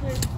Okay.